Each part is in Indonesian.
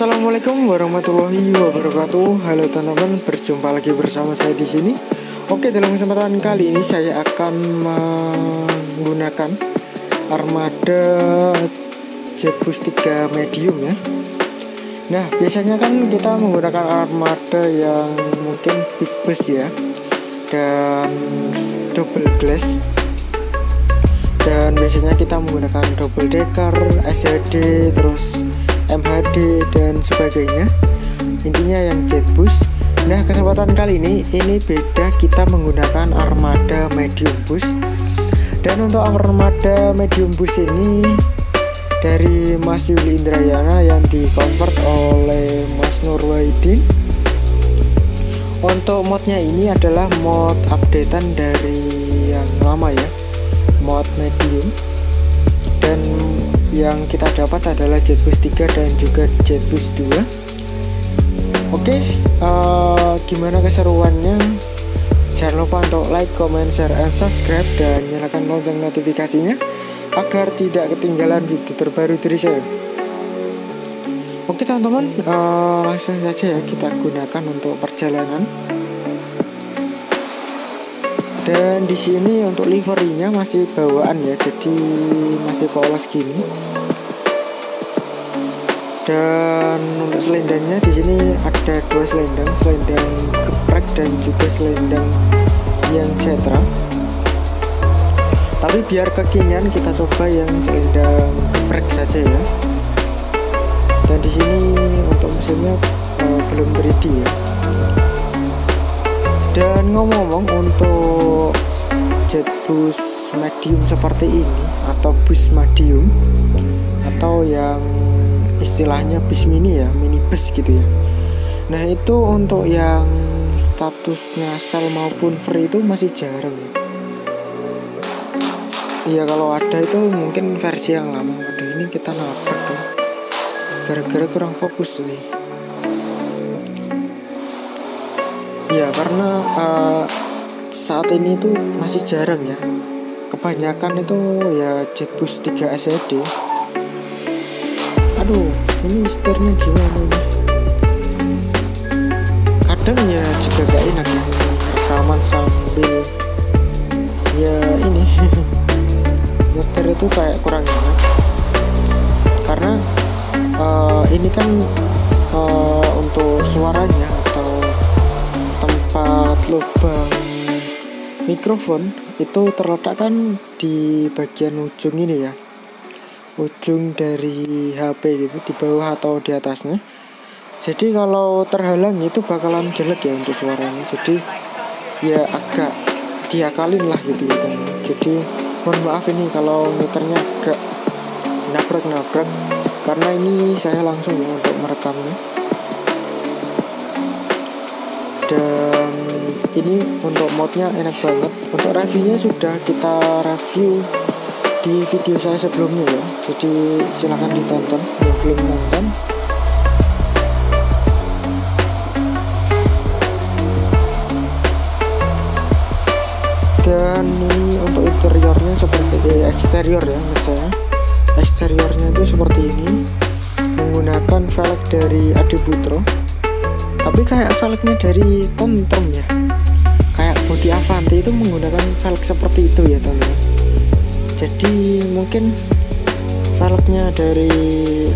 Assalamualaikum warahmatullahi wabarakatuh. Halo teman-teman, berjumpa lagi bersama saya di sini. Oke, dalam kesempatan kali ini saya akan menggunakan armada Jetbus 3 medium ya. Nah, biasanya kan kita menggunakan armada yang mungkin big bus ya. Dan double glass dan biasanya kita menggunakan double decker, SED, terus MHD dan sebagainya. Intinya yang jetbus nah kesempatan kali ini ini beda kita menggunakan armada medium bus. Dan untuk armada medium bus ini dari Mas Yuli Indrayana yang di convert oleh Mas Nur Wahidin. Untuk modnya ini adalah mod updatean dari yang lama ya mod medium. Dan yang kita dapat adalah Jetbus 3 dan juga Jetbus 2 Oke, uh, gimana keseruannya? Jangan lupa untuk like, comment, share, and subscribe dan nyalakan lonceng notifikasinya agar tidak ketinggalan video terbaru dari saya. Oke teman-teman, uh, langsung saja ya kita gunakan untuk perjalanan dan di sini untuk liverinya masih bawaan ya jadi masih polos gini. Dan untuk selendangnya di sini ada dua selendang selendang geprek dan juga selendang yang cetra. Tapi biar kekinian kita coba yang selendang geprek saja ya. Dan di sini untuk mesinnya uh, belum 3D ya dan ngomong-ngomong untuk jet bus medium seperti ini atau bus medium atau yang istilahnya bus mini ya mini bus gitu ya. Nah itu untuk yang statusnya sel maupun free itu masih jarang. Ya Iya kalau ada itu mungkin versi yang lama. Waduh ini kita nabrak dong. Gara-gara kurang fokus nih ya karena uh, saat ini tuh masih jarang ya. Kebanyakan itu ya Jetbus 3 SED aduh ini setirnya gimana ini. Kadang ya juga gak enak ya rekaman sambil ya ini. Nyetir itu kayak kurang enak. Karena uh, ini kan uh, untuk lubang mikrofon itu terletak kan di bagian ujung ini ya. Ujung dari HP itu di bawah atau di atasnya. Jadi kalau terhalang itu bakalan jelek ya untuk suaranya. Jadi ya agak diakalin lah gitu ya kan. Jadi mohon maaf ini kalau meternya agak nabrak-nabrak karena ini saya langsung ya untuk merekamnya dan ini untuk modnya enak banget. Untuk reviewnya sudah kita review di video saya sebelumnya ya. Jadi silahkan ditonton. Yang belum nonton. Dan ini untuk interiornya seperti eh, eksterior ya misalnya eksteriornya itu seperti ini. Menggunakan velg dari Adibutro tapi kayak velgnya dari Tomtom ya. Kayak body Avanti itu menggunakan velg seperti itu ya teman-teman jadi mungkin velgnya dari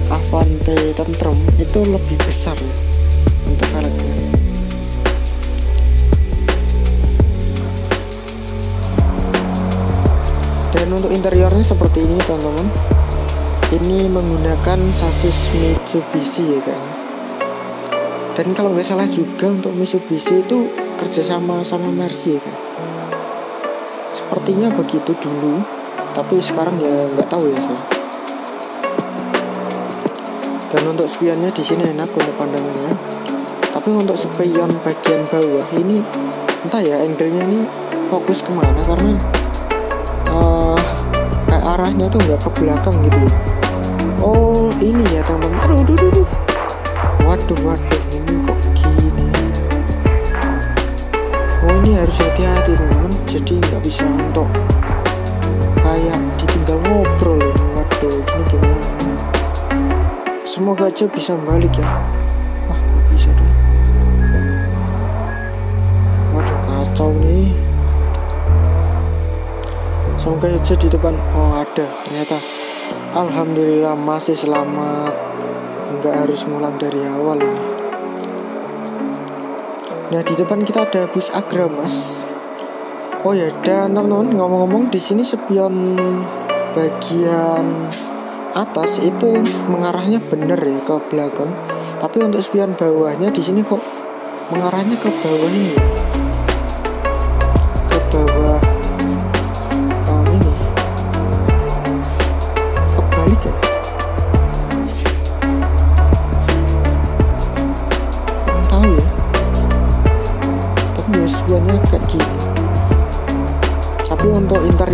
Avante Tentrum itu lebih besar ya, untuk velgnya. Dan untuk interiornya seperti ini teman-teman. Ini menggunakan sasis Mitsubishi ya kan dan kalau nggak salah juga untuk Mitsubishi itu kerjasama sama Mercy ya kan? Sepertinya begitu dulu tapi sekarang ya nggak tahu ya saya dan untuk spionnya di sini enak untuk pandangannya. Tapi untuk spion bagian bawah ini entah ya angle-nya ini fokus ke mana? Karena uh, kayak arahnya tuh nggak ke belakang gitu. Oh ini ya teman-teman. Aduh aduh aduh waduh waduh ini harus hati-hati teman jadi nggak bisa untuk kayak ditinggal ngobrol ini waduh ini gimana? Semoga aja bisa balik ya. Wah kok bisa dong. Waduh kacau nih. Semoga aja di depan. Oh ada. Ternyata. Alhamdulillah masih selamat nggak harus ngulang dari awal ini. Nah di depan kita ada bus Agramas oh ya dan teman-teman ngomong-ngomong di sini spion bagian atas itu mengarahnya bener ya ke belakang. Tapi untuk spion bawahnya di sini kok mengarahnya ke bawah ini ke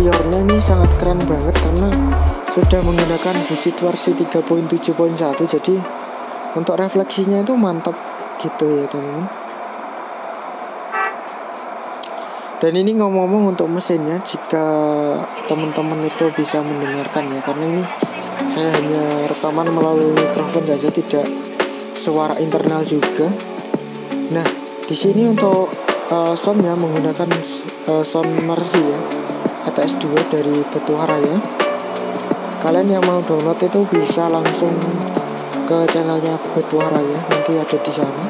interiornya ini sangat keren banget karena sudah menggunakan busit versi 3.7.1 jadi untuk refleksinya itu mantap gitu ya teman-teman. Dan ini ngomong-ngomong untuk mesinnya jika teman-teman itu bisa mendengarkan ya karena ini saya hanya rekaman melalui mikrofon saja tidak suara internal juga. Nah di sini untuk uh, soundnya menggunakan uh, sound Mercy ya ATS 2 dari Betuara ya kalian yang mau download itu bisa langsung ke channelnya Betuara ya nanti ada di sana.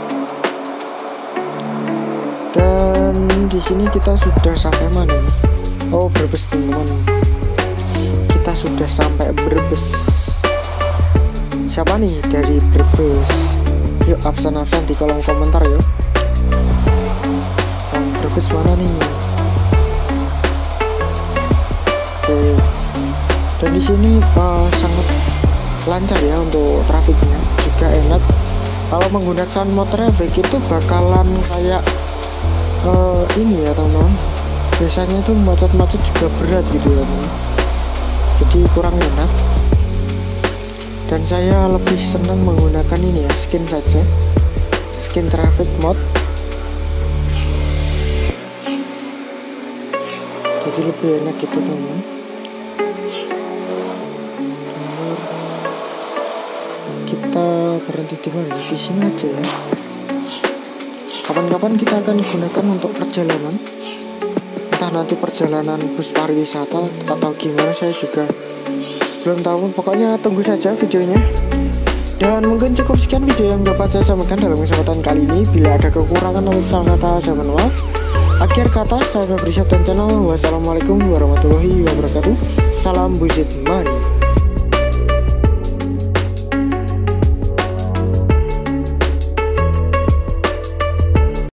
Dan di sini kita sudah sampai mana nih oh Brebes teman kita sudah sampai Brebes. Siapa nih dari Brebes? Yuk absen-absen di kolom komentar yuk. Brebes mana nih oke dan di sini uh, sangat lancar ya untuk trafiknya. Juga enak. Kalau menggunakan motor traffic itu bakalan kayak uh, ini ya teman-teman. Biasanya itu macet-macet juga berat gitu ya teman jadi kurang enak. Dan saya lebih senang menggunakan ini ya skin saja. Skin traffic mode. Jadi lebih enak gitu teman kita berhenti di mana di sini aja ya. Kapan-kapan kita akan gunakan untuk perjalanan. Entah nanti perjalanan bus pariwisata atau gimana saya juga belum tahu. Pokoknya tunggu saja videonya. Dan mungkin cukup sekian video yang dapat saya sampaikan dalam kesempatan kali ini. Bila ada kekurangan atau salah kata saya mohon maaf. Akhir kata saya Fabrizio dan channel wassalamualaikum warahmatullahi wabarakatuh. Salam busit money